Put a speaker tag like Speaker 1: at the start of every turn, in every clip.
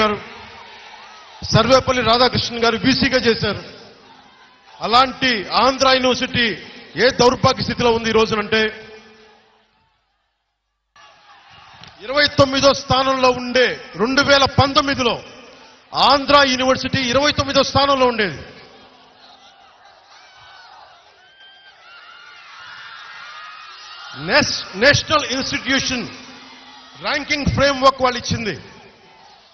Speaker 1: గారు సర్వేపల్లి రాధాకృష్ణన్ గారు బీసీగా చేశారు. అలాంటి ఆంధ్ర యూనివర్సిటీ ఏ దౌర్భాగ్య స్థితిలో ఉంది ఈ రోజునంటే ఇరవై తొమ్మిదో స్థానంలో ఉండే రెండు వేల పంతొమ్మిదిలో ఆంధ్ర యూనివర్సిటీ ఇరవై తొమ్మిదో స్థానంలో ఉండేది. నేషనల్ ఇన్స్టిట్యూషన్ ర్యాంకింగ్ ఫ్రేమ్వర్క్ వాళ్ళు ఇచ్చింది.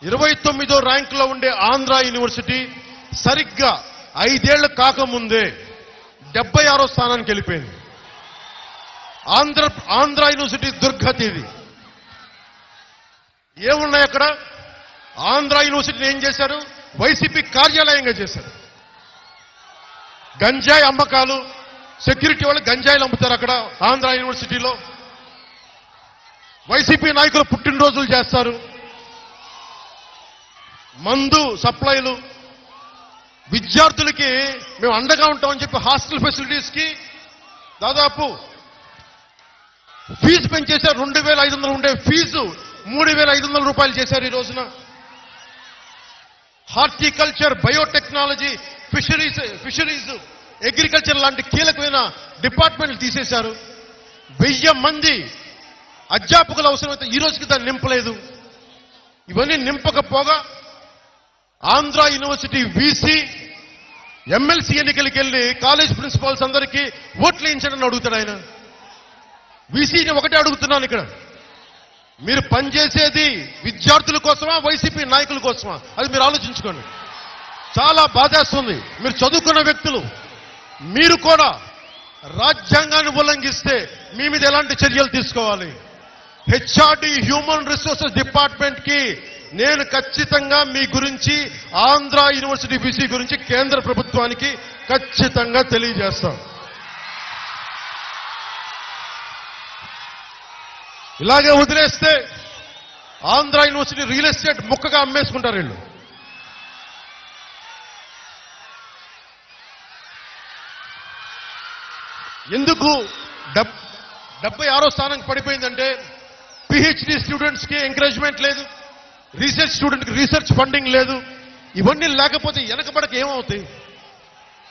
Speaker 1: ఇరవై తొమ్మిదో ర్యాంకులో ఉండే ఆంధ్ర యూనివర్సిటీ సరిగ్గా ఐదేళ్ళు కాకముందే డెబ్బై ఆరో స్థానానికి వెళ్ళిపోయింది. ఆంధ్ర ఆంధ్ర యూనివర్సిటీ దుర్గతి ఇది. ఏమున్నాయి అక్కడ? ఆంధ్ర యూనివర్సిటీని ఏం చేశారు? వైసీపీ కార్యాలయంగా చేశారు. గంజాయి అమ్మకాలు సెక్యూరిటీ వాళ్ళు గంజాయిలు అమ్ముతారు అక్కడ ఆంధ్ర యూనివర్సిటీలో. వైసీపీ నాయకులు పుట్టినరోజులు చేస్తారు. మందు సప్లైలు. విద్యార్థులకి మేము అండగా ఉంటామని చెప్పి హాస్టల్ ఫెసిలిటీస్కి దాదాపు ఫీజు పెంచేశారు రెండు వేల ఐదు వందలు ఉండే ఫీజు మూడు వేల ఐదు వందల రూపాయలు చేశారు ఈ రోజున. Horticulture biotechnology fisheries fisheries agriculture లాంటి కీలకమైన డిపార్ట్మెంట్లు తీసేశారు. వెయ్యి మంది అధ్యాపకులు అవసరమైతే ఈ రోజుకి దాన్ని నింపలేదు. ఇవన్నీ నింపకపోగా ఆంధ్ర యూనివర్సిటీ వీసీ ఎమ్మెల్సీ ఎన్నికలకి వెళ్ళి కాలేజ్ ప్రిన్సిపాల్స్ అందరికీ ఓట్లు వేయించడని అడుగుతాడు ఆయన. వీసీని ఒకటే అడుగుతున్నాను ఇక్కడ. మీరు పనిచేసేది విద్యార్థుల కోసమా వైసీపీ నాయకుల కోసమా? అది మీరు ఆలోచించుకోండి. చాలా బాధేస్తుంది. మీరు చదువుకున్న వ్యక్తులు మీరు కూడా రాజ్యాంగాన్ని ఉల్లంఘిస్తే మీ మీద ఎలాంటి చర్యలు తీసుకోవాలి? హెచ్ఆర్డి హ్యూమన్ రిసోర్సెస్ డిపార్ట్మెంట్కి నేను ఖచ్చితంగా మీ గురించి ఆంధ్ర యూనివర్సిటీ బీసీ గురించి కేంద్ర ప్రభుత్వానికి ఖచ్చితంగా తెలియజేస్తాం ఇలాగే వదిలేస్తే ఆంధ్ర యూనివర్సిటీ రియల్ ఎస్టేట్ ముక్కగా అమ్మేసుకుంటారు వీళ్ళు. ఎందుకు డబ్ డెబ్బై ఆరో స్థానం పడిపోయిందంటే పిహెచ్డి స్టూడెంట్స్కి ఎంకరేజ్మెంట్ లేదు. రీసెర్చ్ స్టూడెంట్కి రీసెర్చ్ ఫండింగ్ లేదు. ఇవన్నీ లేకపోతే వెనకబడక ఏమవుతాయి?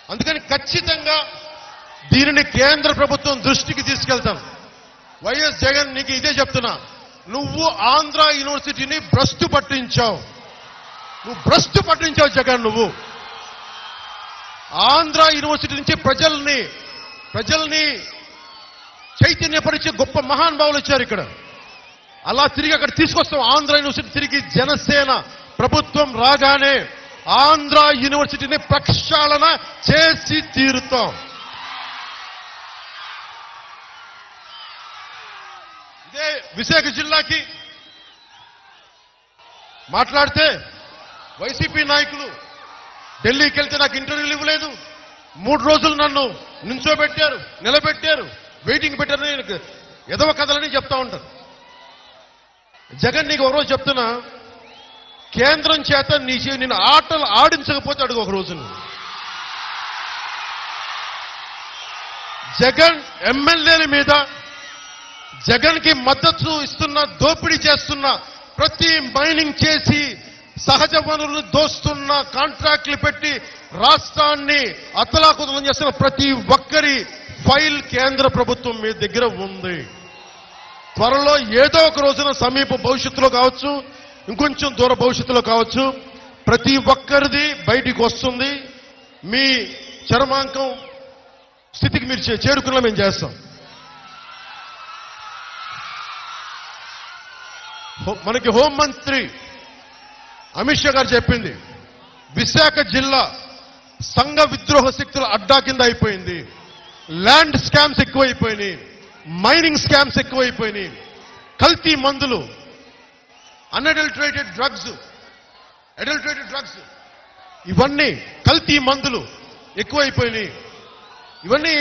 Speaker 1: అందుకని ఖచ్చితంగా దీనిని కేంద్ర ప్రభుత్వం దృష్టికి తీసుకెళ్తాం. వైఎస్ జగన్ నీకు ఇదే చెప్తున్నా. నువ్వు ఆంధ్ర యూనివర్సిటీని భ్రష్టు పట్టించావు. నువ్వు భ్రష్టు పట్టించావు జగన్ నువ్వు. ఆంధ్ర యూనివర్సిటీ నుంచి ప్రజల్ని ప్రజల్ని చైతన్యపరిచే గొప్ప మహానుభావులు వచ్చారు ఇక్కడ. అలా తిరిగి అక్కడ తీసుకొస్తాం. ఆంధ్ర యూనివర్సిటీ తిరిగి జనసేన ప్రభుత్వం రాగానే ఆంధ్ర యూనివర్సిటీని ప్రక్షాళన చేసి తీరుతాం. ఇదే విశాఖ జిల్లాకి మాట్లాడితే వైసీపీ నాయకులు ఢిల్లీకి వెళ్తే నాకు ఇంటర్వ్యూలు ఇవ్వలేదు. మూడు రోజులు నన్ను నించోబెట్టారు నిలబెట్టారు వెయిటింగ్ పెట్టారు ఎదవ కథలని చెప్తా ఉంటారు. జగన్ నీకు ఒక రోజు చెప్తున్నా కేంద్రం చేత నీ నేను ఆటలు ఆడించకపోతే అడుగు ఒక రోజు జగన్ ఎమ్మెల్యేల మీద జగన్కి మద్దతు ఇస్తున్న దోపిడీ చేస్తున్న ప్రతి మైనింగ్ చేసి సహజ వనరులు దోస్తున్న కాంట్రాక్ట్లు పెట్టి రాష్ట్రాన్ని అతలాకుతలం చేస్తున్న ప్రతి ఒక్కరి ఫైల్ కేంద్ర ప్రభుత్వం మీ దగ్గర ఉంది. త్వరలో ఏదో ఒక రోజున సమీప భవిష్యత్తులో కావచ్చు ఇంకొంచెం దూర భవిష్యత్తులో కావచ్చు ప్రతి ఒక్కరిది బయటికి వస్తుంది. మీ చర్మాంకం స్థితికి మీరు చేరుకున్నా మేము చేస్తాం. మనకి హోంమంత్రి అమిత్ షా గారు చెప్పింది విశాఖ జిల్లా సంఘ విద్రోహ శక్తుల అడ్డా కింద అయిపోయింది. ల్యాండ్ స్కామ్స్ ఎక్కువైపోయినాయి. మైనింగ్ స్కామ్స్ ఎక్కువైపోయినాయి. కల్తీ మందులు అన్అడల్టరేటెడ్ డ్రగ్స్ అడల్టరేటెడ్ డ్రగ్స్ ఇవన్నీ కల్తీ మందులు ఎక్కువైపోయినాయి. ఇవన్నీ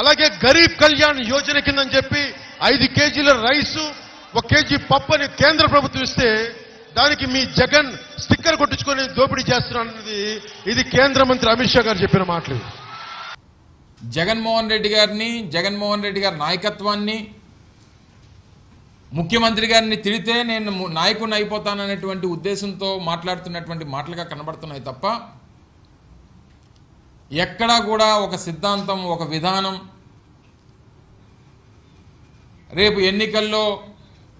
Speaker 1: అలాగే గరీబ్ కళ్యాణ్ యోజన కిందని చెప్పి ఐదు కేజీల రైసు ఒక కేజీ పప్పు అని కేంద్ర ప్రభుత్వం ఇస్తే దానికి మీ జగన్ స్టిక్కర్ కొట్టించుకొని దోపిడీ చేస్తున్నారన్నది ఇది కేంద్ర మంత్రి అమిత్ షా గారు చెప్పిన మాటలు.
Speaker 2: జగన్మోహన్ రెడ్డి గారిని జగన్మోహన్ రెడ్డి గారి నాయకత్వాన్ని ముఖ్యమంత్రి గారిని తిడితే నేను ము- నాయకుడిని అయిపోతాననేటువంటి ఉద్దేశంతో మాట్లాడుతున్నటువంటి మాటలుగా కనబడుతున్నాయి తప్ప ఎక్కడా కూడా ఒక సిద్ధాంతం ఒక విధానం రేపు ఎన్నికల్లో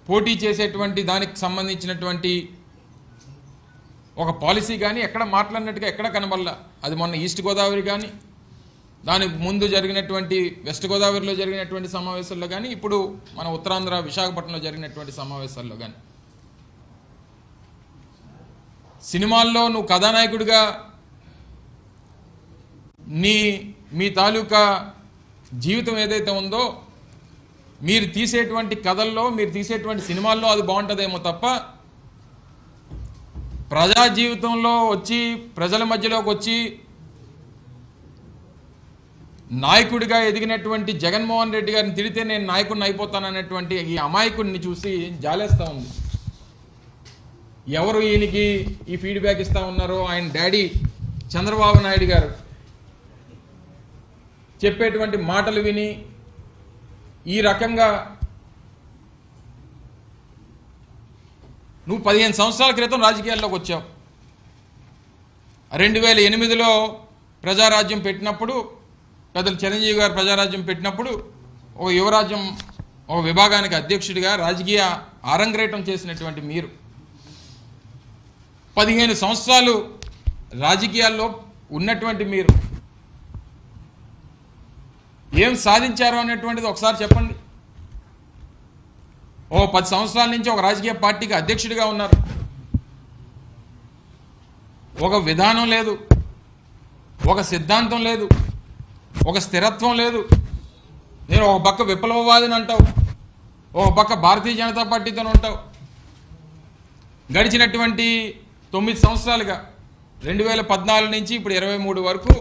Speaker 2: పోటీ చేసేటువంటి దానికి సంబంధించినటువంటి ఒక పాలసీ కానీ ఎక్కడ మాట్లాడినట్టుగా ఎక్కడ కనబడలా. అది మొన్న ఈస్ట్ గోదావరి కానీ దానికి ముందు జరిగినటువంటి వెస్ట్ గోదావరిలో జరిగినటువంటి సమావేశాల్లో కానీ ఇప్పుడు మన ఉత్తరాంధ్ర విశాఖపట్నంలో జరిగినటువంటి సమావేశాల్లో కానీ సినిమాల్లో నువ్వు కథానాయకుడిగా నీ మీ తాలూకా జీవితం ఏదైతే ఉందో మీరు తీసేటువంటి కథల్లో మీరు తీసేటువంటి సినిమాల్లో అది బాగుంటుందేమో తప్ప ప్రజా జీవితంలో వచ్చి ప్రజల మధ్యలోకి వచ్చి నాయకుడిగా ఎదిగినటువంటి జగన్మోహన్ రెడ్డి గారిని తిడితే నేను నాయకుడిని అయిపోతాననేటువంటి ఈ అమాయకుడిని చూసి జాలేస్తా ఉంది. ఎవరు ఈయనకి ఈ ఫీడ్బ్యాక్ ఇస్తా ఉన్నారో? ఆయన డాడీ చంద్రబాబు నాయుడు గారు చెప్పేటువంటి మాటలు విని ఈ రకంగా నువ్వు పదిహేను సంవత్సరాల క్రితం రాజకీయాల్లోకి వచ్చావు. రెండు వేల ఎనిమిదిలో ప్రజారాజ్యం పెట్టినప్పుడు పెద్దలు చిరంజీవి గారు ప్రజారాజ్యం పెట్టినప్పుడు ఒక యువరాజ్యం ఒక విభాగానికి అధ్యక్షుడిగా రాజకీయ ఆరంగరేటం చేసినటువంటి మీరు. పదిహేను సంవత్సరాలు రాజకీయాల్లో ఉన్నటువంటి మీరు. ఏం సాధించారు అనేటువంటిది ఒకసారి చెప్పండి. ఓ పది సంవత్సరాల నుంచి ఒక రాజకీయ పార్టీకి అధ్యక్షుడిగా ఉన్నారు. ఒక విధానం లేదు. ఒక సిద్ధాంతం లేదు. ఒక స్థిరత్వం లేదు. నేను ఒక పక్క విప్లవవాదిని అంటావు. ఒక పక్క భారతీయ జనతా పార్టీతో ఉంటావు. గడిచినటువంటి తొమ్మిది సంవత్సరాలుగా రెండు వేల పద్నాలుగు నుంచి ఇప్పుడు ఇరవై మూడు వరకు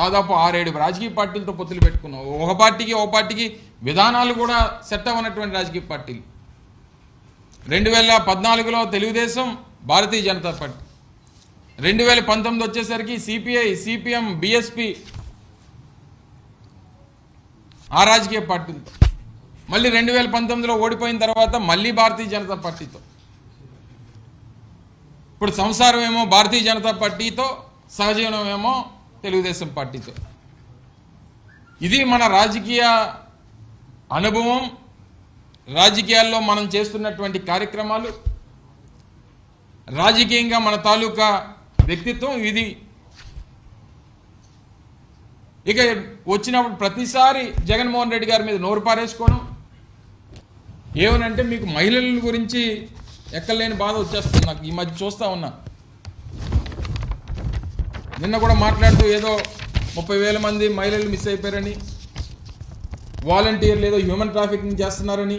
Speaker 2: దాదాపు ఆరేడు రాజకీయ పార్టీలతో పొత్తులు పెట్టుకున్నావు. ఒక పార్టీకి ఒక పార్టీకి విధానాలు కూడా సెట్ అవ్వనటువంటి రాజకీయ పార్టీలు. రెండు వేల పద్నాలుగులో తెలుగుదేశం భారతీయ జనతా పార్టీ. రెండు వేల పంతొమ్మిది వచ్చేసరికి సిపిఐ సిపిఎం బిఎస్పి ఆ రాజకీయ పార్టీతో మళ్ళీ రెండు వేల పంతొమ్మిదిలో ఓడిపోయిన తర్వాత మళ్ళీ భారతీయ జనతా పార్టీతో. ఇప్పుడు సంసారం ఏమో భారతీయ జనతా పార్టీతో సహజీవనం ఏమో తెలుగుదేశం పార్టీతో. ఇది మన రాజకీయ అనుభవం. రాజకీయాల్లో మనం చేస్తున్నటువంటి కార్యక్రమాలు. రాజకీయంగా మన తాలూకా వ్యక్తిత్వం ఇది ఇక వచ్చినప్పుడు ప్రతిసారి జగన్మోహన్ రెడ్డి గారి మీద నోరు పారేసుకోవడం ఏమనంటే మీకు మహిళల గురించి ఎక్కలేని బాధ వచ్చేస్తుంది నాకు. ఈ మధ్య చూస్తా ఉన్నా. నిన్న కూడా మాట్లాడుతూ ఏదో ముప్పై వేల మంది మహిళలు మిస్ అయిపోయారని వాలంటీర్లు ఏదో హ్యూమన్ ట్రాఫికింగ్ చేస్తున్నారని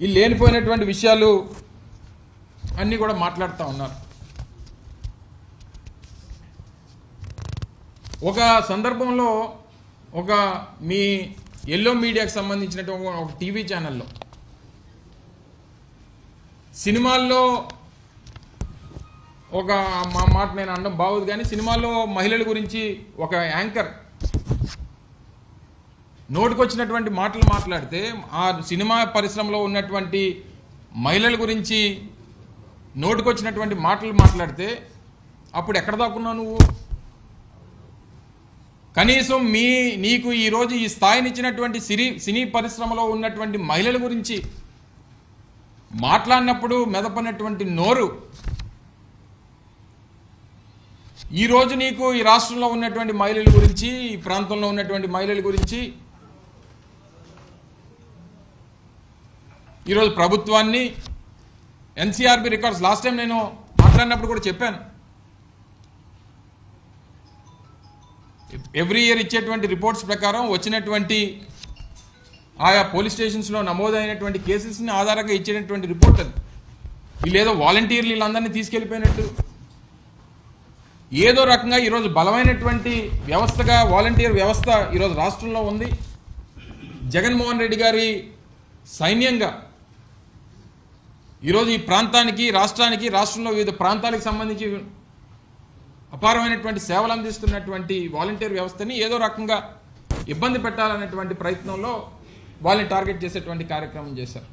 Speaker 2: ఈ లేనిపోయినటువంటి విషయాలు అన్నీ కూడా మాట్లాడుతూ ఉన్నారు. ఒక సందర్భంలో ఒక మీ ఎల్లో మీడియాకి సంబంధించినటువంటి ఒక టీవీ ఛానల్లో సినిమాల్లో ఒక మా మాట నేను అనడం బాగోదు కానీ సినిమాల్లో మహిళల గురించి ఒక యాంకర్ నోటికొచ్చినటువంటి మాటలు మాట్లాడితే ఆ సినిమా పరిశ్రమలో ఉన్నటువంటి మహిళల గురించి నోటికొచ్చినటువంటి మాటలు మాట్లాడితే అప్పుడు ఎక్కడ దాక్కున్నావు నువ్వు? కనీసం మీ నీకు ఈరోజు ఈ స్థాయినిచ్చినటువంటి సిరి సినీ పరిశ్రమలో ఉన్నటువంటి మహిళల గురించి మాట్లాడినప్పుడు మెదపనటువంటి నోరు. ఈరోజు నీకు ఈ రాష్ట్రంలో ఉన్నటువంటి మహిళల గురించి ఈ ప్రాంతంలో ఉన్నటువంటి మహిళల గురించి ఈరోజు ప్రభుత్వాన్ని ఎన్సీఆర్బి రికార్డ్స్ లాస్ట్ టైం నేను మాట్లాడినప్పుడు కూడా చెప్పాను. ఎవ్రీ ఇయర్ ఇచ్చేటువంటి రిపోర్ట్స్ ప్రకారం వచ్చినటువంటి ఆయా పోలీస్ స్టేషన్స్లో నమోదైనటువంటి కేసెస్ని ఆధారంగా ఇచ్చేటటువంటి రిపోర్ట్ అది. వీళ్ళేదో వాలంటీర్లు వీళ్ళందరినీ తీసుకెళ్ళిపోయినట్టు. ఏదో రకంగా ఈరోజు బలమైనటువంటి వ్యవస్థగా వాలంటీర్ వ్యవస్థ ఈరోజు రాష్ట్రంలో ఉంది. జగన్మోహన్ రెడ్డి గారి సైన్యంగా ఈరోజు ఈ ప్రాంతానికి రాష్ట్రానికి రాష్ట్రంలో వివిధ ప్రాంతాలకు సంబంధించి అపారమైనటువంటి సేవలు అందిస్తున్నటువంటి వాలంటీర్ వ్యవస్థని ఏదో రకంగా ఇబ్బంది పెట్టాలనేటువంటి ప్రయత్నంలో వాళ్ళని టార్గెట్ చేసేటువంటి కార్యక్రమం చేశారు.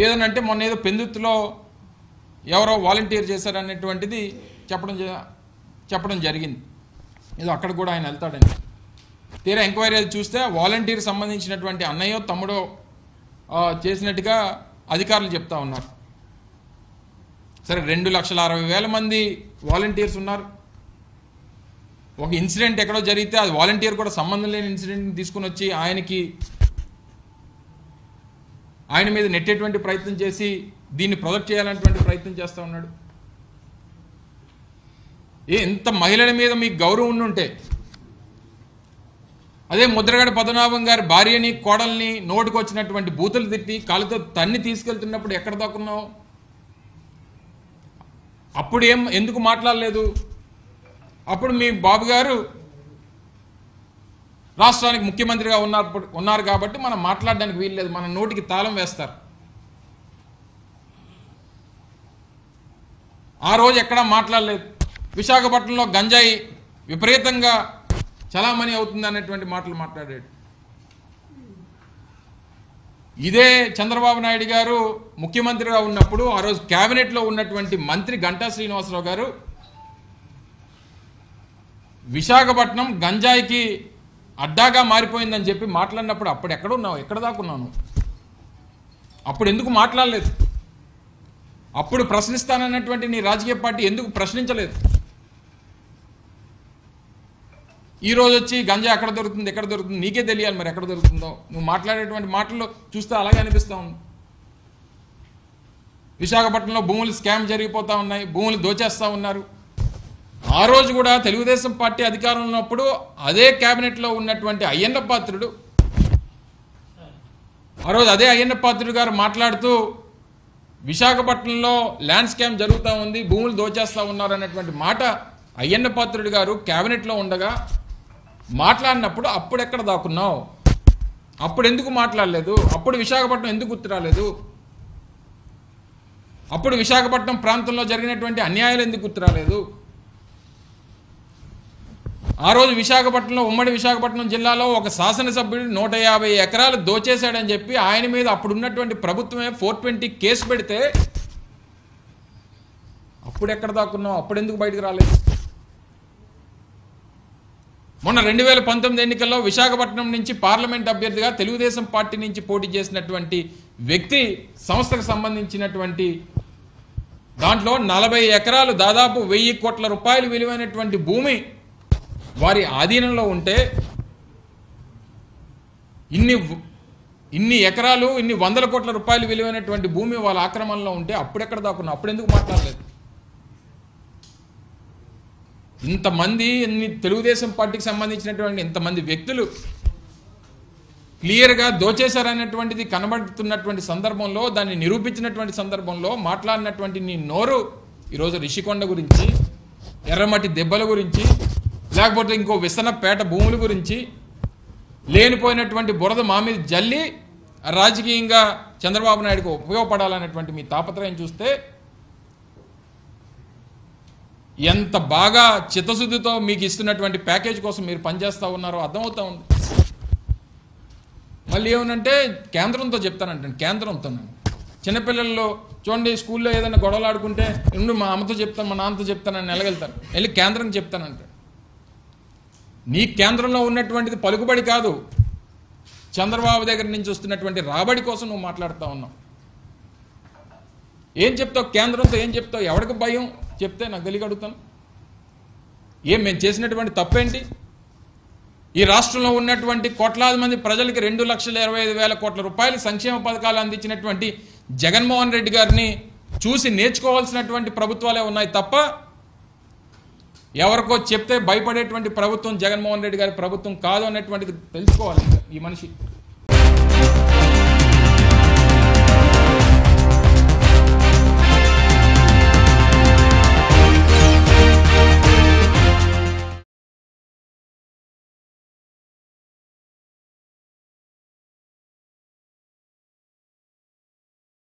Speaker 2: ఏదనంటే మొన్న ఏదో పెందుత్తులో ఎవరో వాలంటీర్ చేశారనేటువంటిది చెప్పడం జ- చెప్పడం జరిగింది. ఏదో అక్కడ కూడా ఆయన వెళ్తాడని. తీరా ఎంక్వైరీ చూస్తే వాలంటీర్ సంబంధించినటువంటి అన్నయ్యో తమ్ముడో చేసినట్టుగా అధికారులు చెప్తా ఉన్నారు. సరే రెండు లక్షల అరవై వేల మంది వాలంటీర్స్ ఉన్నారు. ఒక ఇన్సిడెంట్ ఎక్కడో జరిగితే అది వాలంటీర్ కూడా సంబంధం లేని ఇన్సిడెంట్ తీసుకుని వచ్చి ఆయనకి ఆయన మీద నెట్టేటువంటి ప్రయత్నం చేసి దీన్ని ప్రొజెక్ట్ చేయాలనేటువంటి ప్రయత్నం చేస్తూ ఉన్నాడు. ఏ ఎంత మహిళల మీద మీకు గౌరవం ఉండుంటే అదే ముద్రగడ పద్మనాభం గారి భార్యని కోడల్ని నోటికి వచ్చినటువంటి బూతులు తిట్టి కాళ్ళతో తన్ని తీసుకెళ్తున్నప్పుడు ఎక్కడ దాక్కున్నావు? అప్పుడు ఏం ఎందుకు మాట్లాడలేదు? అప్పుడు మీ బాబు గారు రాష్ట్రానికి ముఖ్యమంత్రిగా ఉన్నప్పుడు ఉన్నారు కాబట్టి మనం మాట్లాడడానికి వీల్లేదు. మన నోటికి తాళం వేస్తారు. ఆ రోజు ఎక్కడా మాట్లాడలేదు. విశాఖపట్నంలో గంజాయి విపరీతంగా చలామణి అవుతుంది అనేటువంటి మాటలు మాట్లాడాడు. ఇదే చంద్రబాబు నాయుడు గారు ముఖ్యమంత్రిగా ఉన్నప్పుడు ఆ రోజు క్యాబినెట్లో ఉన్నటువంటి మంత్రి గంటా శ్రీనివాసరావు గారు విశాఖపట్నం గంజాయికి అడ్డాగా మారిపోయిందని చెప్పి మాట్లాడినప్పుడు అప్పుడు ఎక్కడ ఉన్నావు? ఎక్కడ దాకున్నాను అప్పుడు ఎందుకు మాట్లాడలేదు? అప్పుడు ప్రశ్నిస్తానన్నటువంటి నీ రాజకీయ పార్టీ ఎందుకు ప్రశ్నించలేదు? ఈరోజు వచ్చి గంజా ఎక్కడ దొరుకుతుంది ఎక్కడ దొరుకుతుంది? నీకే తెలియాలి మరి ఎక్కడ దొరుకుతుందో. నువ్వు మాట్లాడేటువంటి మాటలు చూస్తే అలాగే అనిపిస్తూ ఉంది. విశాఖపట్నంలో భూములు స్కామ్ జరిగిపోతూ ఉన్నాయి భూములు దోచేస్తూ ఉన్నారు. ఆ రోజు కూడా తెలుగుదేశం పార్టీ అధికారంలో ఉన్నప్పుడు అదే క్యాబినెట్లో ఉన్నటువంటి అయ్యన్న పాత్రుడు ఆ రోజు అదే అయ్యన్న పాత్రుడు గారు మాట్లాడుతూ విశాఖపట్నంలో ల్యాండ్ స్కామ్ జరుగుతూ ఉంది భూములు దోచేస్తా ఉన్నారు అన్నటువంటి మాట అయ్యన్న పాత్రుడు గారు క్యాబినెట్లో ఉండగా మాట్లాడినప్పుడు అప్పుడు ఎక్కడ దాక్కున్నావు? అప్పుడు ఎందుకు మాట్లాడలేదు? అప్పుడు విశాఖపట్నం ఎందుకు గుర్తు రాలేదు అప్పుడు విశాఖపట్నం ప్రాంతంలో జరిగినటువంటి అన్యాయాలు ఎందుకు గుర్తు రాలేదు ఆ రోజు విశాఖపట్నంలో ఉమ్మడి విశాఖపట్నం జిల్లాలో ఒక శాసనసభ్యుడు నూట యాభై ఎకరాలు దోచేశాడని చెప్పి ఆయన మీద అప్పుడు ఉన్నటువంటి ప్రభుత్వమే ఫోర్ ట్వంటీ కేసు పెడితే అప్పుడు ఎక్కడ దాక్కున్నావు? అప్పుడు ఎందుకు బయటకు రాలేదు? మొన్న రెండు వేల పంతొమ్మిది ఎన్నికల్లో విశాఖపట్నం నుంచి పార్లమెంట్ అభ్యర్థిగా తెలుగుదేశం పార్టీ నుంచి పోటీ చేసినటువంటి వ్యక్తి సంస్థకు సంబంధించినటువంటి దాంట్లో నలభై ఎకరాలు దాదాపు వెయ్యి కోట్ల రూపాయలు విలువైనటువంటి భూమి వారి ఆధీనంలో ఉంటే ఇన్ని ఇన్ని ఎకరాలు ఇన్ని వందల కోట్ల రూపాయలు విలువైనటువంటి భూమి వాళ్ళ ఆక్రమణలో ఉంటే అప్పుడెక్కడ దాకున్నా అప్పుడెందుకు మాట్లాడలేదు? ఇంతమంది ఇన్ని తెలుగుదేశం పార్టీకి సంబంధించినటువంటి ఇంతమంది వ్యక్తులు క్లియర్గా దోచేశారనేటువంటిది కనబడుతున్నటువంటి సందర్భంలో దాన్ని నిరూపించినటువంటి సందర్భంలో మాట్లాడినటువంటి నీ నోరు ఈరోజు రిషికొండ గురించి ఎర్రమట్టి దెబ్బల గురించి లేకపోతే ఇంకో విసనపేట భూముల గురించి లేనిపోయినటువంటి బురద మా మీద జల్లి రాజకీయంగా చంద్రబాబు నాయుడుకు ఉపయోగపడాలనేటువంటి మీ తాపత్రయం చూస్తే ఎంత బాగా చిత్తశుద్ధితో మీకు ఇస్తున్నటువంటి ప్యాకేజ్ కోసం మీరు పనిచేస్తూ ఉన్నారో అర్థమవుతా ఉంది. మళ్ళీ ఏమనంటే కేంద్రంతో చెప్తానంటాను కేంద్రంతో చిన్నపిల్లల్లో చూడండి స్కూల్లో ఏదైనా గొడవలు ఆడుకుంటే నుండి మా అమ్మతో చెప్తాను మా నాన్నతో చెప్తానని వెళ్ళగెళ్తాను వెళ్ళి కేంద్రం చెప్తానంటాడు నీ కేంద్రంలో ఉన్నటువంటిది పలుకుబడి కాదు. చంద్రబాబు దగ్గర నుంచి వస్తున్నటువంటి రాబడి కోసం నువ్వు మాట్లాడుతూ ఉన్నావు. ఏం చెప్తావు? కేంద్రంతో ఏం చెప్తావు? ఎవరికి భయం? చెప్తే నాకు తెలియక అడుగుతాను. ఏం మేము చేసినటువంటి తప్పేంటి? ఈ రాష్ట్రంలో ఉన్నటువంటి కోట్లాది మంది ప్రజలకి రెండు లక్షల ఇరవై ఐదు వేల కోట్ల రూపాయల సంక్షేమ పథకాలు అందించినటువంటి జగన్మోహన్ రెడ్డి గారిని చూసి నేర్చుకోవాల్సినటువంటి ప్రభుత్వాలే ఉన్నాయి తప్ప ఎవరికో చెప్తే భయపడేటువంటి ప్రభుత్వం జగన్మోహన్ రెడ్డి గారి ప్రభుత్వం కాదు అన్నటువంటిది తెలుసుకోవాలి ఈ మనిషి.